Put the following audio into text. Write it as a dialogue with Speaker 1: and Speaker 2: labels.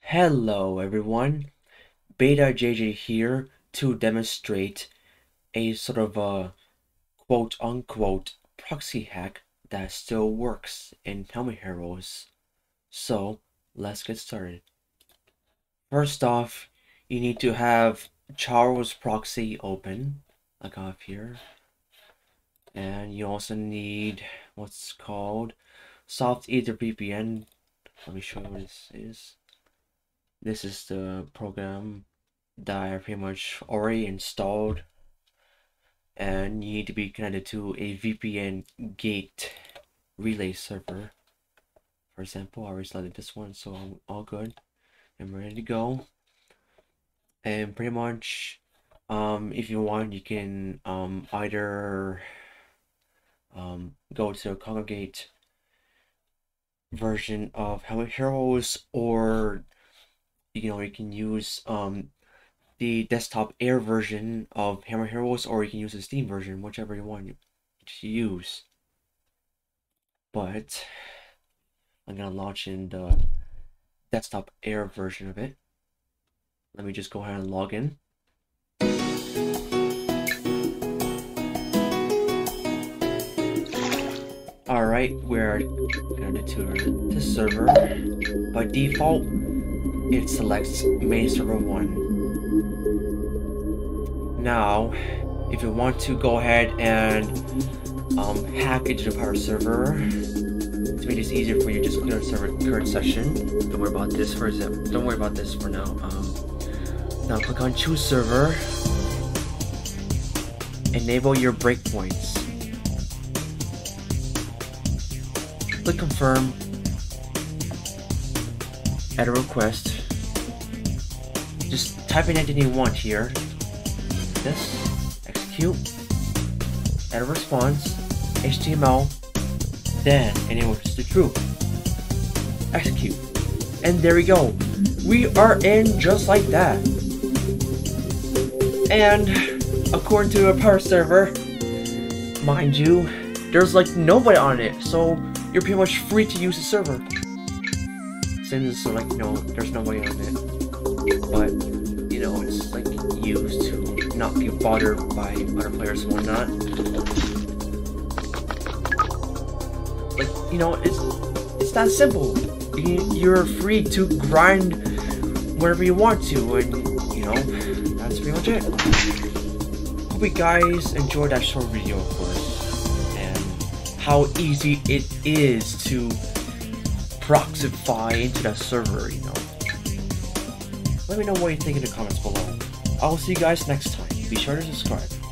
Speaker 1: Hello everyone, Beta JJ here to demonstrate a sort of a quote unquote proxy hack that still works in Helmet Heroes. So let's get started. First off, you need to have Charles proxy open, like off here. And you also need what's called Soft Ether VPN. Let me show you what this is this is the program that I pretty much already installed and you need to be connected to a VPN gate relay server. For example I already selected this one so I'm all good. I'm ready to go. And pretty much um, if you want you can um, either um, go to a Kongregate version of Helmet Heroes or you know you can use um the desktop air version of Hammer Heroes or you can use the Steam version, whichever you want to use. But I'm gonna launch in the desktop air version of it. Let me just go ahead and log in. Alright, we're gonna to the server. By default, it selects main server 1. Now, if you want to go ahead and um, hack into the power server, to make this easier for you, just clear the server current session. Don't worry about this for example. Don't worry about this for now. Um, now click on choose server. Enable your breakpoints. Click confirm. Add a request just type in anything you want here. This, execute, add a response, HTML, then enable the true. Execute. And there we go. We are in just like that. And according to a power server, mind you, there's like nobody on it, so you're pretty much free to use the server. Since like know, there's nobody on it but you know, it's like used to not be bothered by other players and whatnot. Like, you know, it's it's that simple. You're free to grind wherever you want to, and you know, that's pretty much it. Hope you guys enjoyed that short video, of course, and how easy it is to proxify into that server, you know. Let me know what you think in the comments below. I'll see you guys next time. Be sure to subscribe.